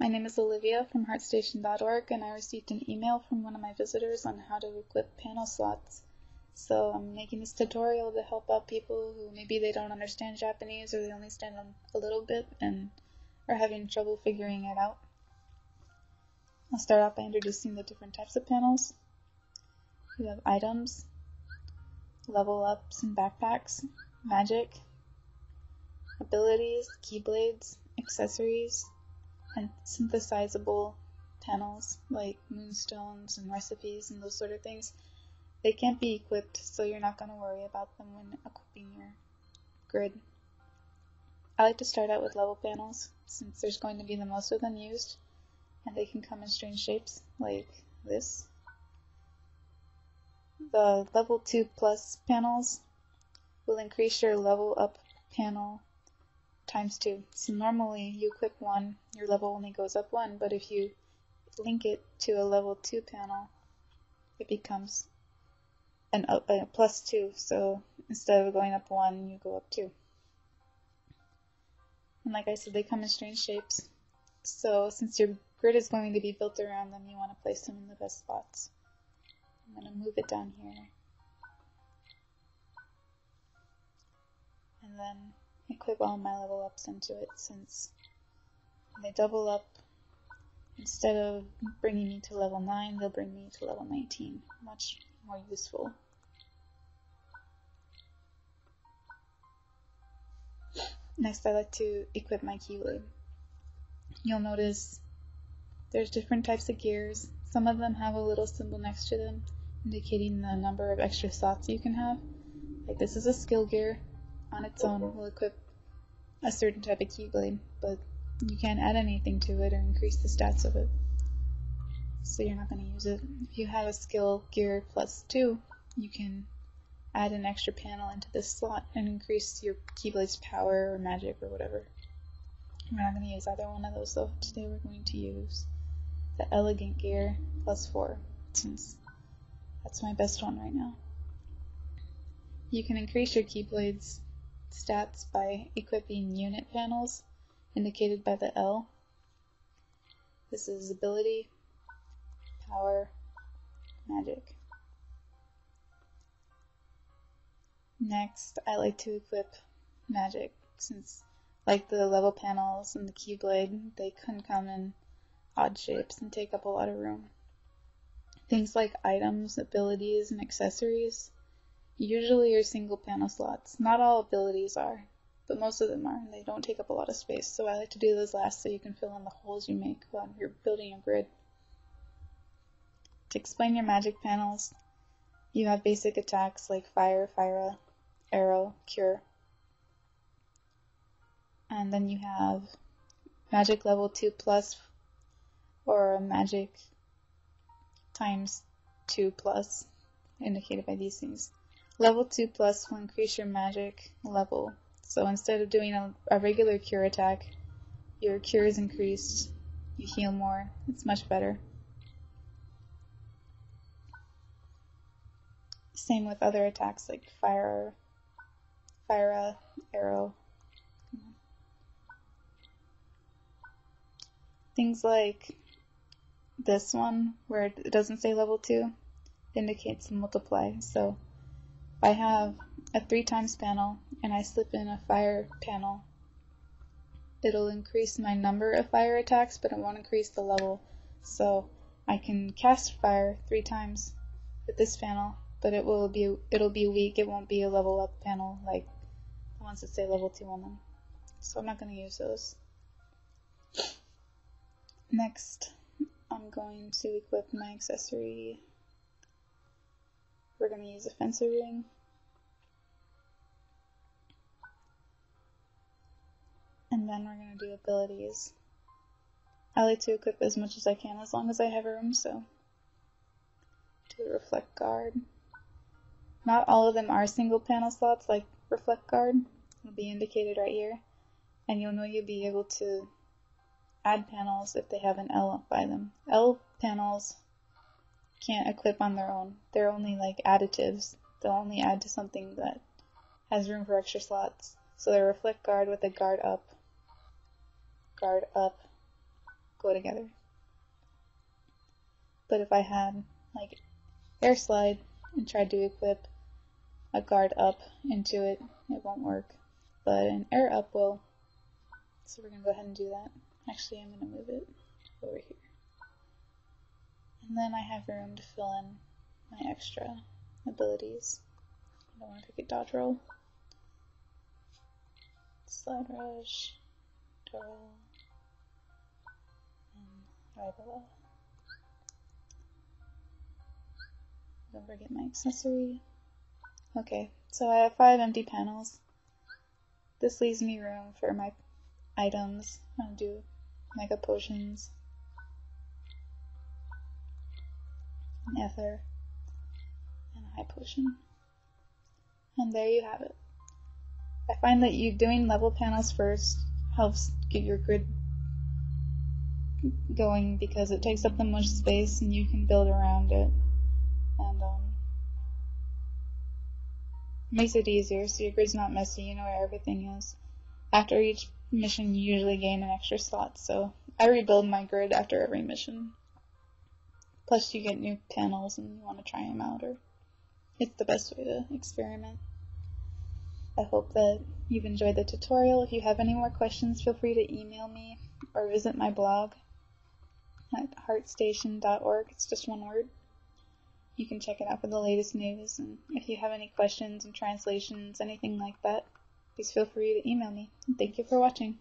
My name is Olivia from heartstation.org and I received an email from one of my visitors on how to equip panel slots. So I'm making this tutorial to help out people who maybe they don't understand Japanese or they only understand a little bit and are having trouble figuring it out. I'll start off by introducing the different types of panels. You have items, level ups and backpacks, magic, abilities, keyblades, accessories, synthesizable panels like moonstones and recipes and those sort of things. They can't be equipped, so you're not going to worry about them when equipping your grid. I like to start out with level panels, since there's going to be the most of them used, and they can come in strange shapes, like this. The level 2 plus panels will increase your level up panel times 2. So normally you equip one, your level only goes up 1, but if you link it to a level 2 panel, it becomes an a plus 2. So instead of going up 1, you go up 2. And like I said, they come in strange shapes. So since your grid is going to be built around them, you want to place them in the best spots. I'm going to move it down here. And then equip all my level ups into it since they double up. Instead of bringing me to level 9, they'll bring me to level 19. Much more useful. Next I like to equip my Keyblade. You'll notice there's different types of gears. Some of them have a little symbol next to them indicating the number of extra slots you can have. Like this is a skill gear on its own will equip a certain type of Keyblade, but you can't add anything to it or increase the stats of it. So you're not going to use it. If you have a skill gear plus 2, you can add an extra panel into this slot and increase your Keyblade's power or magic or whatever. We're not going to use either one of those though. Today we're going to use the Elegant Gear plus 4 since that's my best one right now. You can increase your Keyblade's stats by equipping unit panels indicated by the L. This is ability, power, magic. Next, I like to equip magic since like the level panels and the Keyblade, they can come in odd shapes and take up a lot of room. Things like items, abilities, and accessories usually are single panel slots. Not all abilities are, but most of them are, and they don't take up a lot of space. So I like to do those last so you can fill in the holes you make when you're building a grid. To explain your magic panels, you have basic attacks like fire, fire, aero, cure. And then you have magic level 2 plus or magic times 2 plus indicated by these things. Level 2 plus will increase your magic level. So instead of doing a, a regular cure attack, your cure is increased, you heal more, it's much better. Same with other attacks like fire, fire, uh, aero. Things like this one, where it doesn't say level 2, indicates multiply. So I have a 3 times panel and I slip in a fire panel, it'll increase my number of fire attacks, but it won't increase the level. So I can cast fire 3 times with this panel, but it will be it'll be weak, it won't be a level up panel like the ones that say level 2 on them. So I'm not going to use those. Next, I'm going to equip my accessory we're going to use a fencer ring. And then we're going to do abilities. I like to equip as much as I can as long as I have room, so do reflect guard. Not all of them are single panel slots like reflect guard. Will be indicated right here. And you'll know you'll be able to add panels if they have an L by them. L panels can't equip on their own. They're only like additives. They'll only add to something that has room for extra slots. So they reflect guard with a guard up, guard up, go together. But if I had like air slide and tried to equip a guard up into it, it won't work. But an air up will. So we're gonna go ahead and do that. Actually, I'm gonna move it over here. And then I have room to fill in my extra abilities. I don't want to pick a dodge roll. Slide rush, Doro, and Ribola. Don't forget my accessory. Okay, so I have five empty panels. This leaves me room for my items. I'll do mega potions, an ether, and a high potion. And there you have it. I find that you doing level panels first helps get your grid going because it takes up the most space and you can build around it. And um, makes it easier. So your grid's not messy. You know where everything is. After each mission you usually gain an extra slot. So i rebuild my grid after every mission plus you get new panels and you want to try them out or it's the best way to experiment I hope that you've enjoyed the tutorial. If you have any more questions, feel free to email me or visit my blog at heartstation.org. It's just one word. You can check it out for the latest news. And if you have any questions and translations, anything like that, please feel free to email me. Thank you for watching.